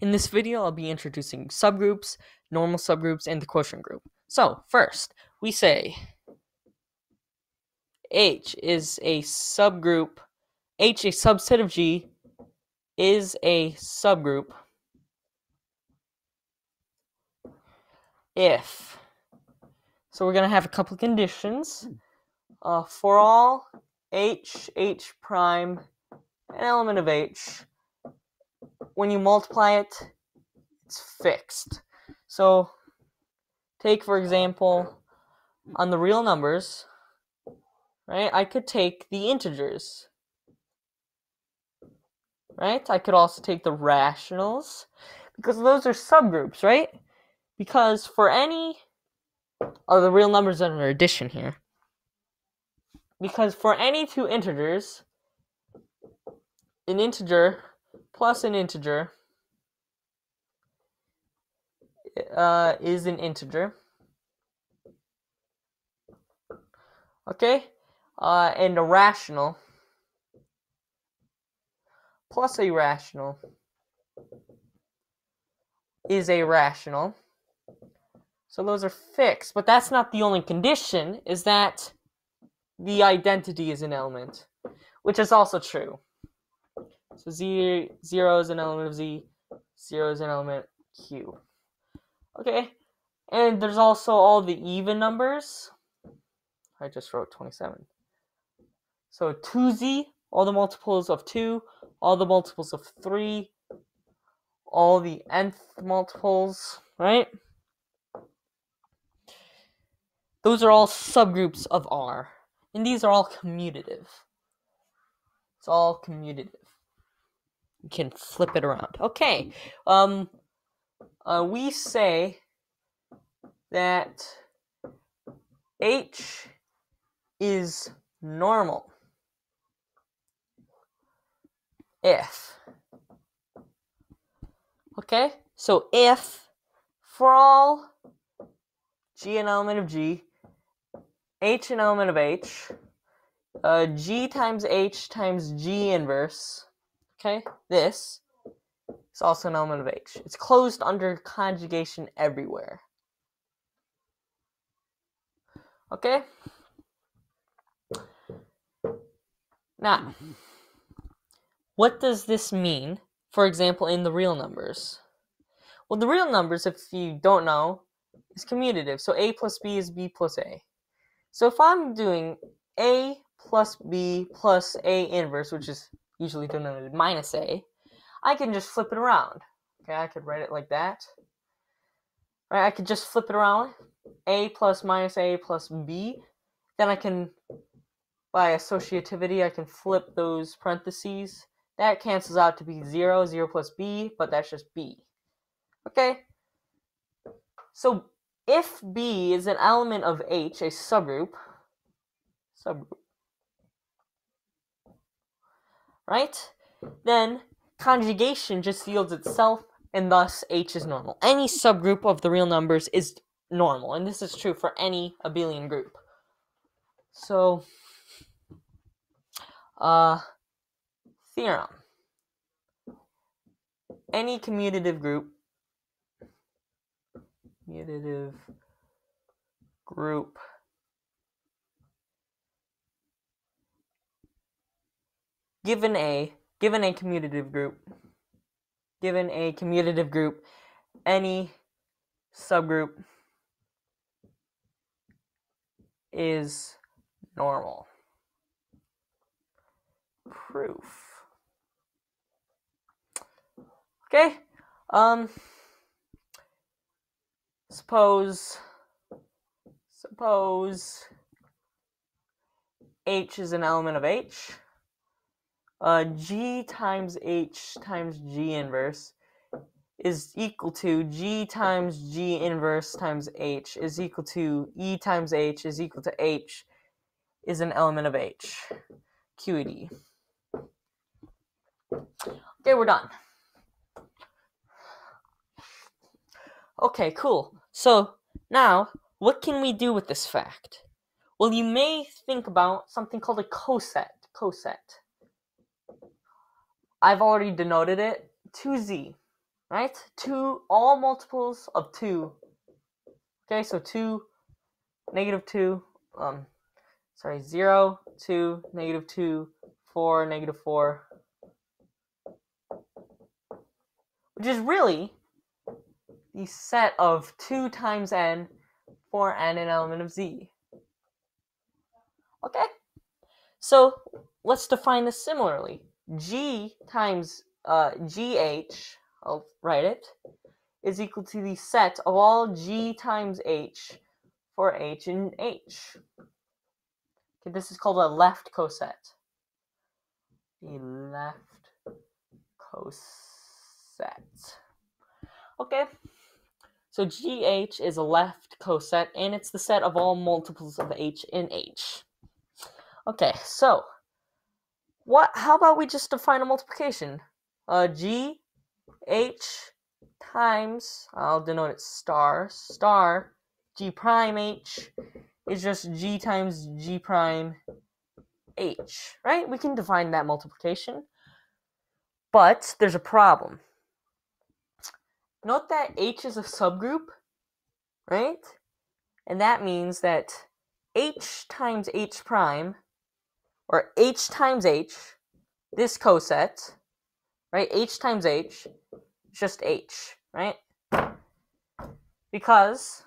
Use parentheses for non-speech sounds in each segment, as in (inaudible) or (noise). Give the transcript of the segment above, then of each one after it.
In this video, I'll be introducing subgroups, normal subgroups, and the quotient group. So, first, we say H is a subgroup, H a subset of G is a subgroup if. So we're going to have a couple of conditions uh, for all h h prime an element of h when you multiply it it's fixed. So take for example on the real numbers right i could take the integers right? I could also take the rationals because those are subgroups right? Because for any of the real numbers are addition here because for any two integers an integer plus an integer uh, is an integer okay uh, and a rational plus a rational is a rational. So those are fixed, but that's not the only condition, is that the identity is an element, which is also true. So z, 0 is an element of z, 0 is an element q. Okay, and there's also all the even numbers. I just wrote 27. So 2z, all the multiples of 2, all the multiples of 3, all the nth multiples, right? Those are all subgroups of R. And these are all commutative. It's all commutative. You can flip it around. Okay. Um uh, we say that H is normal if Okay, so if for all g an element of g, h an element of h, uh, g times h times g inverse, okay, this is also an element of h. It's closed under conjugation everywhere. Okay? Now, what does this mean for example, in the real numbers? Well, the real numbers, if you don't know, is commutative. So a plus b is b plus a. So if I'm doing a plus b plus a inverse, which is usually denoted minus a, I can just flip it around. Okay, I could write it like that. Right, I could just flip it around. a plus minus a plus b. Then I can, by associativity, I can flip those parentheses that cancels out to be 0, 0 plus b, but that's just b. Okay? So if b is an element of H, a subgroup, subgroup, right? Then conjugation just yields itself, and thus H is normal. Any subgroup of the real numbers is normal, and this is true for any abelian group. So, uh, theorem. Any commutative group, commutative group given a given a commutative group given a commutative group any subgroup is normal proof Okay. Um. Suppose. Suppose. H is an element of H. Uh, G times H times G inverse is equal to G times G inverse times H is equal to E times H is equal to H is an element of H. QED. Okay, we're done. Okay, cool. So now, what can we do with this fact? Well, you may think about something called a coset. Coset. I've already denoted it. 2z. right? Two, all multiples of 2. Okay, so 2, negative 2, um, sorry, 0, 2, negative 2, 4, negative 4. Which is really the set of 2 times n for n an element of z. Okay? So let's define this similarly. G times uh, gh, I'll write it, is equal to the set of all g times h for h and h. Okay, this is called a left coset. The left coset. Okay, so GH is a left coset, and it's the set of all multiples of H in H. Okay, so what? How about we just define a multiplication? Uh, G H times I'll denote it star star G prime H is just G times G prime H, right? We can define that multiplication, but there's a problem. Note that H is a subgroup, right? And that means that H times H prime, or H times H, this coset, right? H times H, just H, right? Because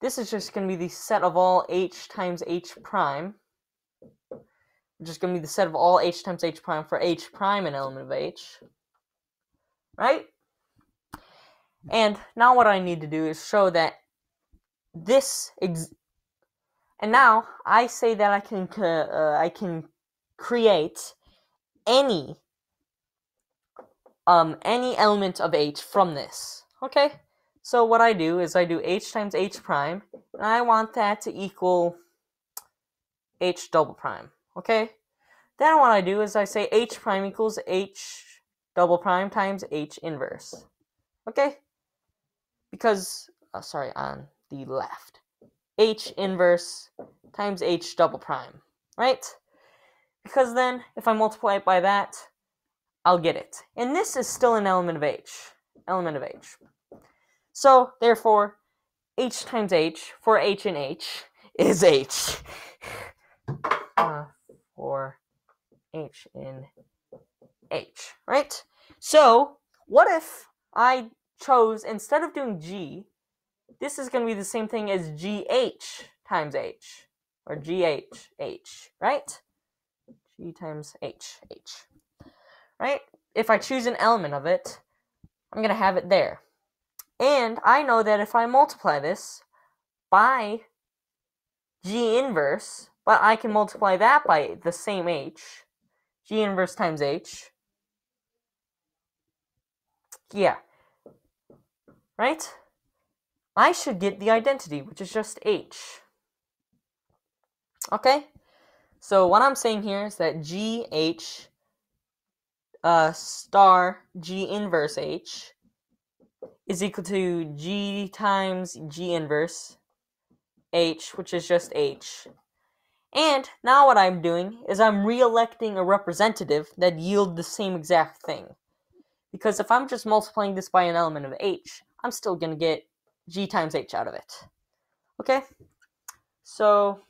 this is just going to be the set of all H times H prime, which is going to be the set of all H times H prime for H prime an element of H, right? And now what I need to do is show that this and now I say that I can uh, I can create any um any element of h from this. Okay? So what I do is I do h times h prime and I want that to equal h double prime. Okay? Then what I do is I say h prime equals h double prime times h inverse. Okay? because uh, sorry on the left h inverse times h double prime right? Because then if I multiply it by that I'll get it. And this is still an element of h element of h. So therefore h times h for h and h is h. (laughs) Uh, for h in h right? So what if I chose, instead of doing G, this is going to be the same thing as GH times H, or GH, H, right? G times H, H, right? If I choose an element of it, I'm going to have it there. And I know that if I multiply this by G inverse, but I can multiply that by the same H, G inverse times H, yeah, right? I should get the identity, which is just h. Okay? So what I'm saying here is that gh uh, star g inverse h is equal to g times g inverse h, which is just h. And now what I'm doing is I'm re-electing a representative that yield the same exact thing. Because if I'm just multiplying this by an element of h, I'm still going to get g times h out of it. Okay? So,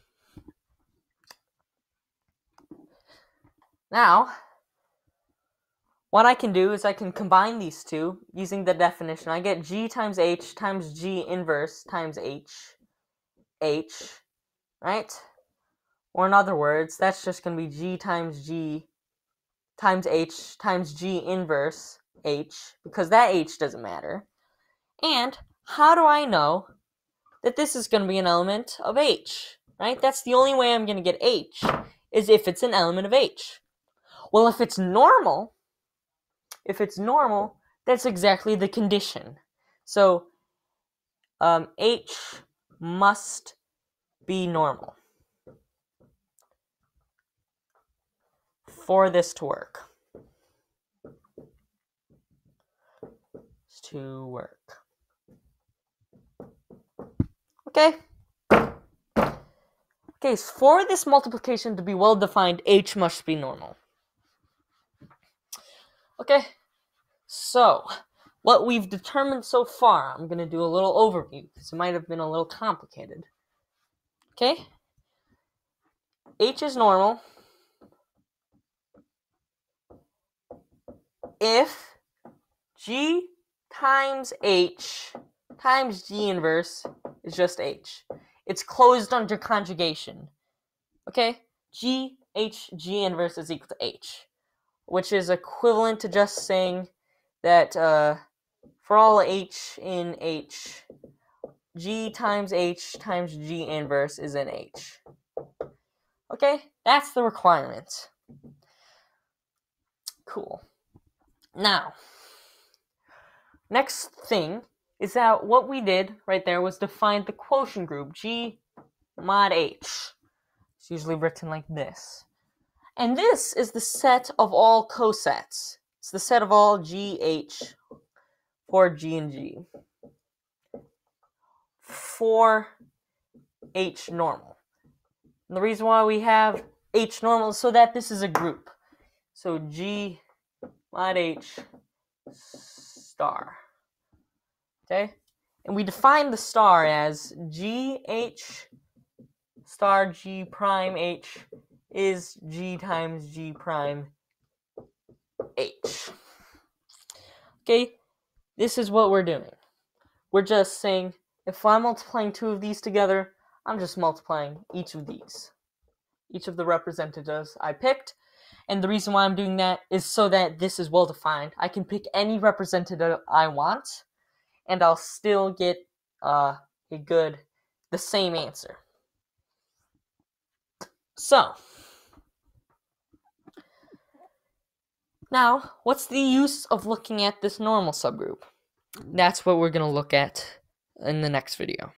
now, what I can do is I can combine these two using the definition. I get g times h times g inverse times h, h, right? Or in other words, that's just going to be g times g times h times g inverse h, because that h doesn't matter. And how do I know that this is going to be an element of H? Right? That's the only way I'm going to get H is if it's an element of H. Well, if it's normal, if it's normal, that's exactly the condition. So um, H must be normal for this to work. To work. Okay? Okay, so for this multiplication to be well defined, h must be normal. Okay? So, what we've determined so far, I'm going to do a little overview because it might have been a little complicated. Okay? H is normal if G times H times G inverse is just H. It's closed under conjugation. Okay? G, H, G inverse is equal to H, which is equivalent to just saying that uh, for all H in H, G times H times G inverse is in H. Okay? That's the requirement. Cool. Now, next thing is that what we did right there was define the quotient group G mod H. It's usually written like this. And this is the set of all cosets. It's the set of all GH for G and G. For H normal. And the reason why we have H normal is so that this is a group. So G mod H star. Okay? And we define the star as GH star G prime H is G times G prime H. Okay? This is what we're doing. We're just saying if I'm multiplying two of these together, I'm just multiplying each of these. Each of the representatives I picked. And the reason why I'm doing that is so that this is well defined. I can pick any representative I want and I'll still get uh, a good, the same answer. So, now, what's the use of looking at this normal subgroup? That's what we're going to look at in the next video.